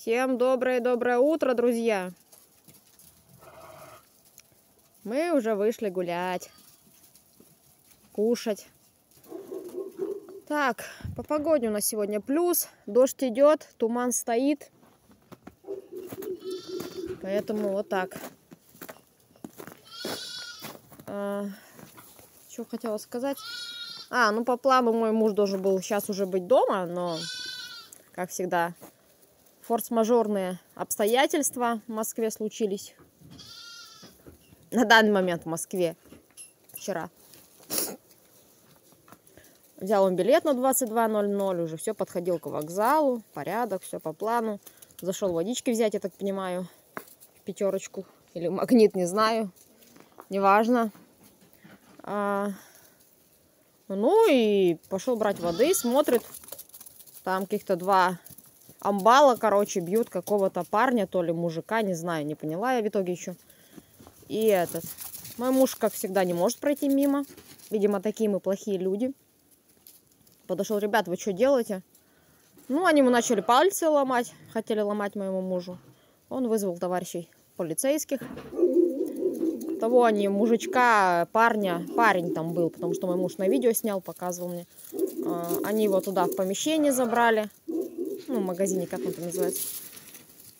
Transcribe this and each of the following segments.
Всем доброе-доброе утро, друзья! Мы уже вышли гулять, кушать. Так, по погоде у нас сегодня плюс, дождь идет, туман стоит. Поэтому вот так. А, что хотела сказать? А, ну по плану мой муж должен был сейчас уже быть дома, но, как всегда, форс-мажорные обстоятельства в Москве случились. На данный момент в Москве. Вчера. Взял он билет на 22.00, уже все, подходил к вокзалу, порядок, все по плану. Зашел водички взять, я так понимаю, пятерочку или магнит, не знаю, неважно. А, ну и пошел брать воды, смотрит, там каких-то два амбала, короче, бьют какого-то парня, то ли мужика, не знаю, не поняла я в итоге еще. И этот, мой муж, как всегда, не может пройти мимо. Видимо, такие мы плохие люди. Подошел, ребят, вы что делаете? Ну, они ему начали пальцы ломать, хотели ломать моему мужу. Он вызвал товарищей полицейских. Того они, мужичка, парня, парень там был, потому что мой муж на видео снял, показывал мне. А, они его туда в помещение забрали ну, в магазине, как он там называется.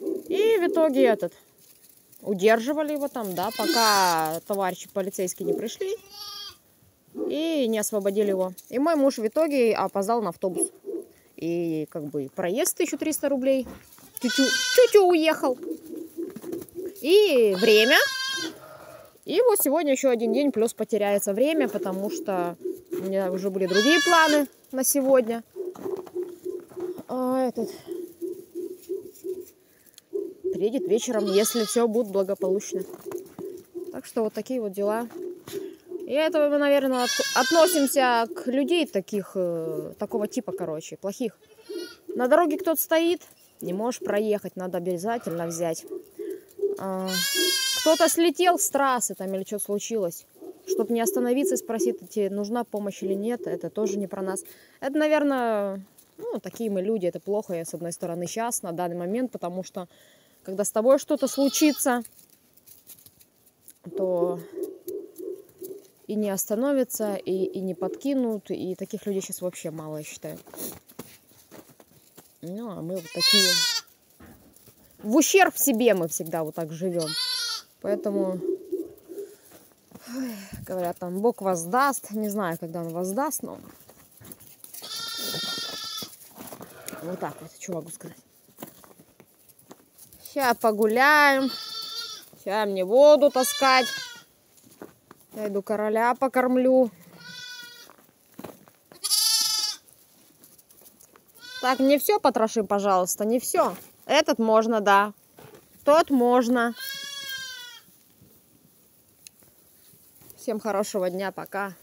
И в итоге этот, удерживали его там, да, пока товарищи полицейские не пришли и не освободили его. И мой муж в итоге опоздал на автобус. И как бы проезд 1300 рублей. Тю-тю уехал. И время. И вот сегодня еще один день, плюс потеряется время, потому что у меня уже были другие планы на сегодня а, этот приедет вечером, если все будет благополучно. Так что вот такие вот дела. И это мы, наверное, от, относимся к людей таких, э, такого типа, короче, плохих. На дороге кто-то стоит, не можешь проехать, надо обязательно взять. А, кто-то слетел с трассы там или что случилось. Чтобы не остановиться и спросить, тебе нужна помощь или нет, это тоже не про нас. Это, наверное, ну, такие мы люди, это плохо, я с одной стороны сейчас, на данный момент, потому что когда с тобой что-то случится, то и не остановятся, и, и не подкинут, и таких людей сейчас вообще мало, я считаю. Ну, а мы вот такие... В ущерб себе мы всегда вот так живем. Поэтому, говорят, там, Бог воздаст. Не знаю, когда он воздаст, но Вот так вот, что могу сказать. Сейчас погуляем. Сейчас мне воду таскать. Я иду короля покормлю. Так, не все потрошим, пожалуйста, не все. Этот можно, да. Тот можно. Всем хорошего дня, пока.